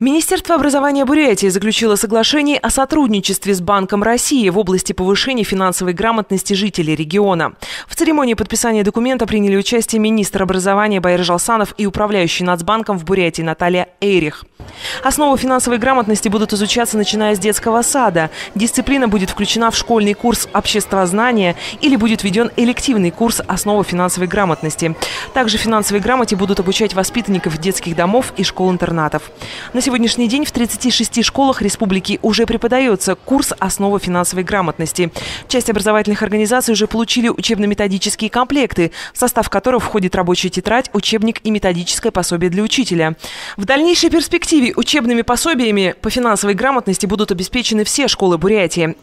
Министерство образования Бурятии заключило соглашение о сотрудничестве с Банком России в области повышения финансовой грамотности жителей региона. В церемонии подписания документа приняли участие министр образования Байр Жалсанов и управляющий Нацбанком в Бурятии Наталья Эйрих. Основы финансовой грамотности будут изучаться, начиная с детского сада. Дисциплина будет включена в школьный курс обществознания или будет введен элективный курс «Основы финансовой грамотности». Также финансовой грамоте будут обучать воспитанников детских домов и школ-интернатов. На сегодняшний день в 36 школах республики уже преподается курс «Основы финансовой грамотности». Часть образовательных организаций уже получили учебно-методические комплекты, в состав которых входит рабочая тетрадь, учебник и методическое пособие для учителя. В дальнейшей перспективе учебными пособиями по финансовой грамотности будут обеспечены все школы Бурятии.